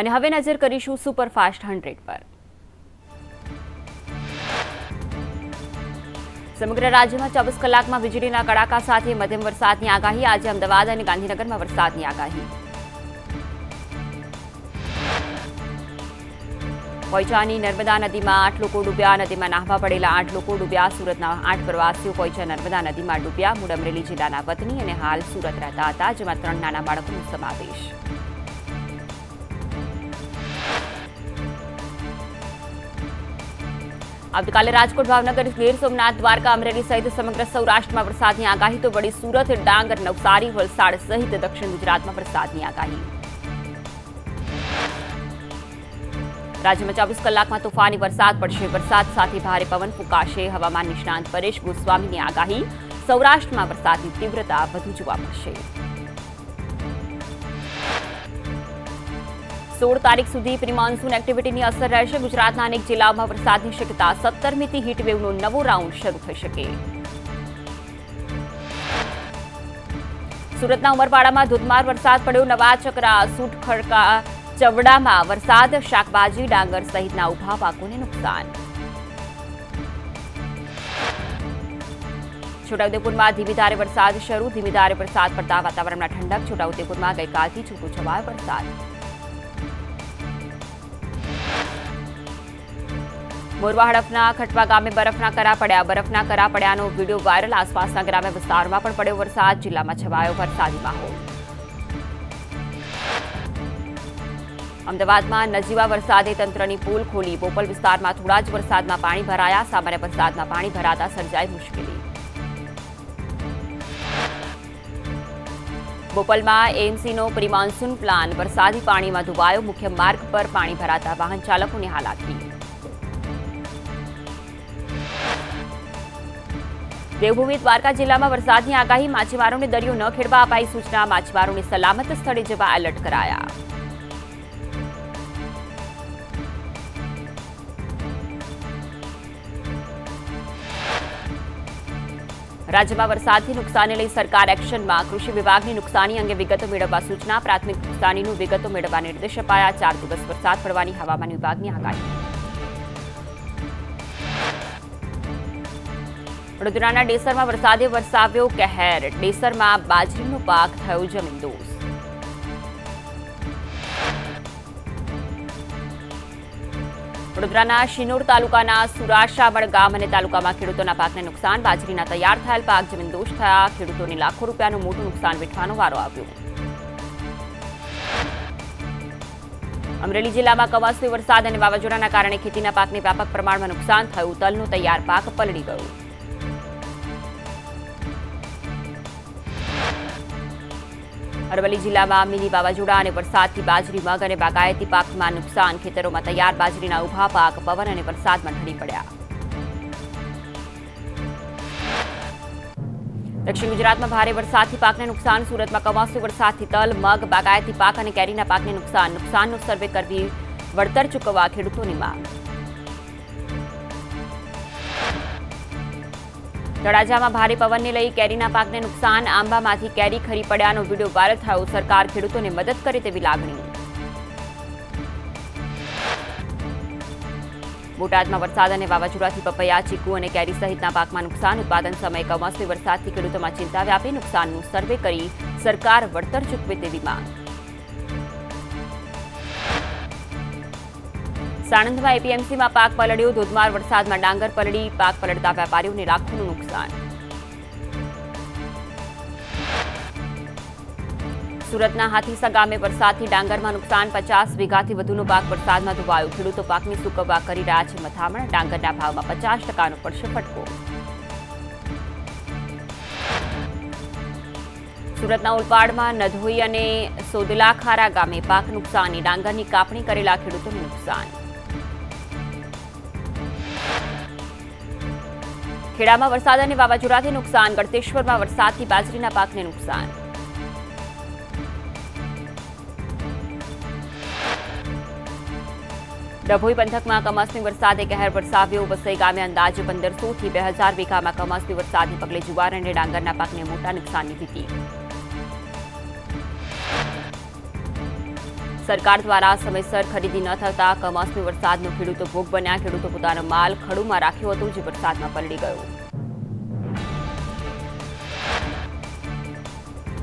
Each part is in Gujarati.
અને હવે નજર કરીશું સુપરફાસ્ટ હંડ્રેડ પર. સમગ્ર રાજ્યમાં ચોવીસ કલાકમાં વીજળીના કડાકા સાથે મધ્યમ વરસાદની આગાહી. આજે અમદાવાદ અને ગાંધીનગરમાં વરસાદની આગાહી. કોઈચાની નર્મદા નદીમાં આઠ લોકો ડૂબ્યા, નદીમાં નાહવા પડેલા આઠ લોકો ડૂબ્યા. સુરતના આઠ પ્રવાસીઓ કોઈચા નર્મદા નદીમાં ડૂબ્યા. મૂળ જિલ્લાના વતની અને હાલ સુરત રહેતા હતા, જેમાં ત્રણ નાના બાળકોનો સમાવેશ. આવતીકાલે રાજકોટ ભાવનગર ગીર સોમનાથ દ્વારકા અમરેલી સહિત સમગ્ર સૌરાષ્ટ્રમાં વરસાદની આગાહી તો વળી સુરત ડાંગ નવસારી, વલસાડ સહિત દક્ષિણ ગુજરાતમાં વરસાદની આગાહી. રાજ્યમાં ચોવીસ કલાકમાં તોફાની વરસાદ પડશે. વરસાદ સાથે ભારે પવન ફૂંકાશે. હવામાન નિષ્ણાંત પરેશ ગોસ્વામીની આગાહી. સૌરાષ્ટ્રમાં વરસાદની તીવ્રતા વધુ જોવા મળશે. સોળ તારીખ સુધી પ્રી મોન્સૂન એક્ટિવિટીની અસર રહેશે. ગુજરાતના અનેક જિલ્લાઓમાં વરસાદની શક્યતા સત્તરમીથી હીટવેવનો નવો રાઉન્ડ શરૂ થઈ શકે. સુરતના ઉમરપાડામાં ધોધમાર વરસાદ પડ્યો. નવા ચકરા, સૂટ ખડકા, ચવડામાં વરસાદ, શાકભાજી, ડાંગર સહિતના ઊભા પાકોને નુકસાન. છોટાઉદેપુરમાં ધીમી ધારે વરસાદ શરૂ. ધીમી ધારે વરસાદ પડતા વાતાવરણમાં ઠંડક. છોટાઉદેપુરમાં ગઈકાલથી છૂટો છવાયો વરસાદ. મોરવા હડફના ખટવા ગામે બરફના કરા પડ્યા. બરફના કરા પડ્યાનો વીડિયો વાયરલ. આસપાસના ગ્રામ્ય વિસ્તારમાં પણ પડ્યો વરસાદ. જિલ્લામાં છવાયો વરસાદી માહોલ. અમદાવાદમાં નજીવા વરસાદે તંત્રની પુલ ખોલી. બોપલ વિસ્તારમાં થોડા જ વરસાદમાં પાણી ભરાયા. સામાન્ય વરસાદમાં પાણી ભરાતા સર્જાઈ મુશ્કેલી. બોપલમાં એએમસીનો પ્રી પ્લાન. વરસાદી પાણીમાં ધોવાયો મુખ્ય માર્ગ પર પાણી ભરાતા વાહન ચાલકોની હાલાકી. દેવભૂમિ દ્વારકા જિલ્લામાં વરસાદની આગાહી, માછીમારોને દરિયો ન ખેડવા અપાઈ સૂચના, માછીમારોને સલામત સ્થળે જવા એલર્ટ કરાયા. રાજ્યમાં વરસાદથી નુકસાનને લઈ સરકાર એક્શનમાં, કૃષિ વિભાગની નુકસાની અંગે વિગતો મેળવવા સૂચના, પ્રાથમિક નુકસાનીનું વિગતો મેળવવા નિર્દેશ અપાયા. ચાર દિવસ વરસાદ પડવાની હવામાન વિભાગની આગાહી. વડોદરાના ડેસરમાં વરસાદે વરસાવ્યો કહેર. ડેસરમાં બાજરીનો પાક થયો જમીનદોસ વડોદરાના શિનોર તાલુકાના સુરાશાવડ ગામ અને તાલુકામાં ખેડૂતોના પાકને નુકસાન. બાજરીના તૈયાર થયેલ પાક જમીનદોષ થયા. ખેડૂતોને લાખો રૂપિયાનું મોટું નુકસાન વેઠવાનો વારો આવ્યો. અમરેલી જિલ્લામાં કમોસમી વરસાદ અને વાવાઝોડાના કારણે ખેતીના પાકને વ્યાપક પ્રમાણમાં નુકસાન થયું. તલનો તૈયાર પાક પલળી ગયો. અરવલ્લી જિલ્લામાં મિની વાવાઝોડા અને વરસાદથી બાજરી મગ અને બાગાયતી પાકમાં નુકસાન. ખેતરોમાં તૈયાર બાજરીના ઊભા પાક, પવન અને વરસાદમાં ઢળી પડ્યા. દક્ષિણ ગુજરાતમાં ભારે વરસાદથી પાકને નુકસાન. સુરતમાં કમોસમી વરસાદથી તલ, મગ, બાગાયતી પાક અને કેરીના પાકને નુકસાન. નુકસાનનો સર્વે કરવી, વળતર ચૂકવવા ખેડૂતોની માંગ. તળાજામાં ભારે પવનને લઈ કેરીના પાકને નુકસાન, આંબામાંથી કેરી ખરી પડ્યાનો વીડિયો વાયરલ થયો. સરકાર ખેડૂતોને મદદ કરે તેવી લાગણી. બોટાદમાં વરસાદ અને વાવાઝોડાથી પપૈયા, ચીકુ અને કેરી સહિતના પાકમાં નુકસાન. ઉત્પાદન સમયે કમોસમી વરસાદથી ખેડૂતોમાં ચિંતા વ્યાપી. નુકસાનનું સર્વે કરી સરકાર વળતર ચૂકવે તેવી માંગ. સાણંદમાં એપીએમસીમાં પાક પલળ્યો. ધોધમાર વરસાદમાં ડાંગર પલળી. પાક પલળતા વેપારીઓને લાખોનું નુકસાન. સુરતના હાથીસા ગામે વરસાદથી ડાંગરમાં નુકસાન. પચાસ વીઘાથી વધુનો પાક વરસાદમાં ધોવાયો. ખેડૂતો પાકની સુકવવા કરી રહ્યા છે મથામણ. ડાંગરના ભાવમાં પચાસ ટકાનો પડશે ફટકો. સુરતના ઉલપાડમાં નધોઈ અને સોદલાખારા ગામે પાક નુકસાની. ડાંગરની કાપણી કરેલા ખેડૂતોને નુકસાન. ખેડામાં વરસાદ અને વાવાઝોડાથી નુકસાન, ગળતેશ્વરમાં વરસાદથી બાજરીના પાકને નુકસાન. ડભોઈ પંથકમાં કમોસમી વરસાદે કહેર વરસાવ્યો. વસઈ ગામે અંદાજે પંદરસો થી બે હજાર વીઘામાં કમોસમી વરસાદને પગલે જુવાર અને ડાંગરના પાકને મોટા નુકસાનની ભીતિ. સરકાર દ્વારા સમયસર ખરીદી ન થતા કમોસમી વરસાદનો ખેડૂતો ભોગ બન્યા. ખેડૂતો પોતાનો માલ ખડુમાં રાખ્યો હતો, જે વરસાદમાં પલળી ગયો.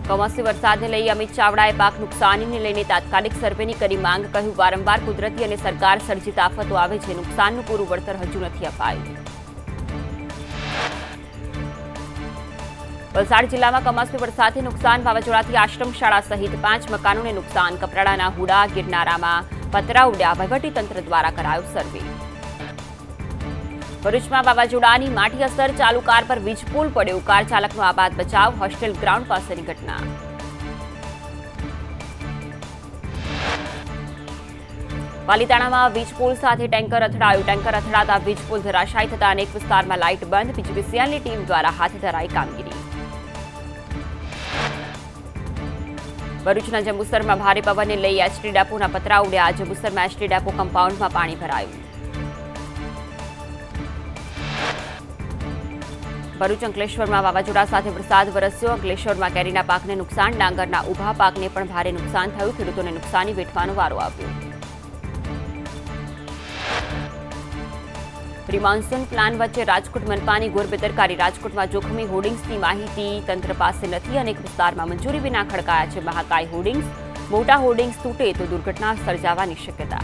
કમોસમી વરસાદને લઈ અમિત ચાવડાએ પાક નુકસાનીને લઈને તાત્કાલિક સર્વેની કરી માંગ. કહ્યું, વારંવાર કુદરતી અને સરકાર સર્જિત આફતો આવે છે. નુકસાનનું પૂરું વળતર હજુ નથી અપાયું. વલસાડ જિલ્લામાં કમોસમી વરસાદથી નુકસાન, વાવાઝોડાથી આશ્રમ શાળા સહિત પાંચ મકાનોને નુકસાન, કપરાડાના હુડા, ગિરનારામાં પતરા ઉડ્યા વહીવટીતંત્ર દ્વારા કરાયો સર્વે. ભરૂચમાં વાવાઝોડાની માઠી અસર, ચાલુ કાર પર વીજપોલ પડ્યો, કાર ચાલકનો આબાદ બચાવ, હોસ્ટેલ ગ્રાઉન્ડ પાસેની ઘટના. પાલીતાણામાં વીજપોલ સાથે ટેન્કર અથડાયું, ટેન્કર અથડાતા વીજપોલ ધરાશાયી થતા અનેક વિસ્તારમાં લાઇટ બંધ પીજીવીસીએલની ટીમ દ્વારા હાથ ધરાઈ કામગીરી. ભરૂચના જંબુસરમાં ભારે પવનને લઈ એચટી ડેપોના પતરા ઉડ્યા. જંબુસરમાં એચટી ડેપો કમ્પાઉન્ડમાં પાણી ભરાયું. ભરૂચ અંકલેશ્વરમાં વાવાઝોડા સાથે વરસાદ વરસ્યો. અંકલેશ્વરમાં કેરીના પાકને નુકસાન, ડાંગરના ઊભા પાકને પણ ભારે નુકસાન થયું. ખેડૂતોને નુકસાની વેઠવાનો વારો આવ્યો. પ્રી પ્લાન વચ્ચે રાજકોટ મનપાની ગોરબેદરકારી રાજકોટમાં જોખમી હોર્ડિંગ્સની માહિતી તંત્ર પાસે નથી અનેક વિસ્તારમાં મંજૂરી વિના ખડકાયા છે મહાકાય હોર્ડિંગ્સ. મોટા હોર્ડિંગ્સ તૂટે તો દુર્ઘટના સર્જાવાની શક્યતા.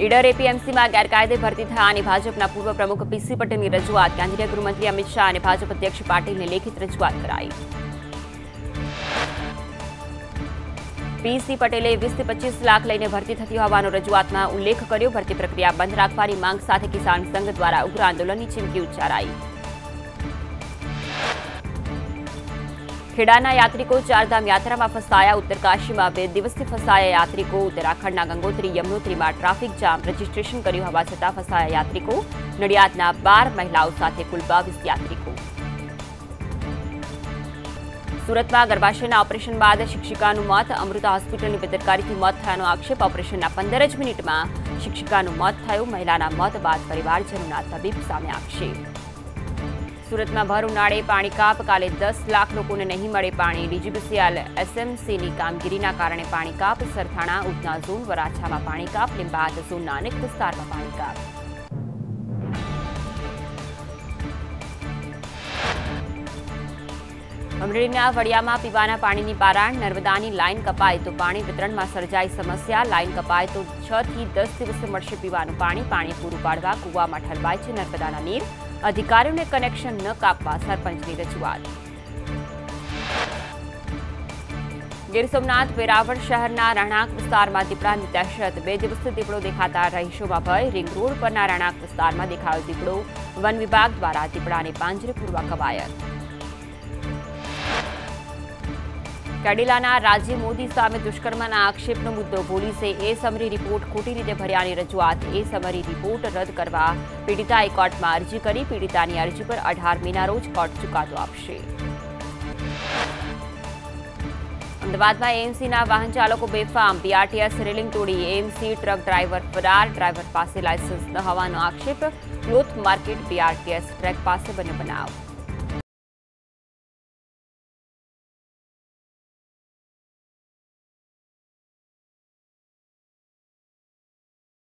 લીડર એપીએમસીમાં ગેરકાયદે ભરતી થયા અને ભાજપના પૂર્વ પ્રમુખ પીસી પટેલની રજૂઆત. કેન્દ્રીય ગૃહમંત્રી અમિત શાહ અને ભાજપ અધ્યક્ષ પાટીલને લેખિત રજૂઆત કરાઈ. પીસી પટેલે વીસથી પચીસ લાખ લઈને ભરતી થતી હોવાનો રજૂઆતમાં ઉલ્લેખ કર્યો. ભરતી પ્રક્રિયા બંધ રાખવાની માંગ સાથે કિસાન સંઘ દ્વારા ઉગ્ર આંદોલનની ચીમકી ઉચ્ચારાઈ. ખેડાના યાત્રિકો ચારધામ યાત્રામાં ફસાયા. ઉત્તરકાશીમાં બે દિવસથી ફસાયા યાત્રિકો. ઉત્તરાખંડના ગંગોત્રી, યમનોત્રીમાં ટ્રાફિક જામ. રજીસ્ટ્રેશન કર્યું હોવા છતાં ફસાયા યાત્રિકો. નડિયાદના બાર મહિલાઓ સાથે કુલ બાવીસ યાત્રિકો. સુરતમાં ગર્ભાશયના ઓપરેશન બાદ શિક્ષિકાનું મોત, અમૃતા હોસ્પિટલની બેદરકારીથી મોત થયાનો આક્ષેપ. ઓપરેશનના પંદર જ મિનિટમાં શિક્ષિકાનું મોત થયું. મહિલાના મોત બાદ પરિવારજનોના તબીબ સામે આક્ષેપ. સુરતમાં ભર ઉનાળે પાણી કાપ. કાલે દસ લાખ લોકોને નહીં મળે પાણી. ડીજીપીસીએલ એસએમસીની કામગીરીના કારણે પાણી કાપ. સરથાણા, ઉધના ઝોન, વરાછામાં પાણી કાપ. લીંબાદ ઝોનના અનેક વિસ્તારમાં પાણી કાપ. અમરેલીના વડિયામાં પીવાના પાણીની પારાણ નર્મદાની લાઇન કપાય તો પાણી વિતરણમાં સર્જાઈ સમસ્યા લાઇન કપાય તો છ થી દસ દિવસે મળશે પીવાનું પાણી પાણી પૂરું પાડવા કૂવામાં ઠલવાય છે નર્મદાના નીર. અધિકારીઓને કનેક્શન ન કાપવા સરપંચની રજૂઆત. ગીર સોમનાથ, વેરાવળ શહેરના રાણાક વિસ્તારમાં દીપડાની દહેશત બે દિવસથી દીપડો દેખાતા રહીશોમાં ભય. રિંગ રોડ પરના રાણાક વિસ્તારમાં દેખાયો દીપડો. વન વિભાગ દ્વારા દીપડાને પાંજરે પૂરવા કવાયત. કેડિલાના રાજીવ મોદી સામે દુષ્કર્મના આક્ષેપનો મુદ્દો. પોલીસે એ સમરી રિપોર્ટ ખોટી રીતે ભર્યાની રજૂઆત, એ સમરી રિપોર્ટ રદ કરવા પીડિતાએ કોર્ટમાં અરજી કરી, પીડિતાની અરજી પર અઢાર મેના રોજ કોર્ટ ચુકાદો આપશે. અમદાવાદમાં એએમસીના વાહન ચાલકો બેફામ બીઆરટીએસ રેલિંગ તોડી, એએમસી ટ્રક ડ્રાઈવર ફરાર, ડ્રાઈવર પાસે લાયસન્સ ન હોવાનો આક્ષેપ ક્લોથ માર્કેટ બીઆરટીએસ ટ્રેક પાસે બન્યો બનાવ.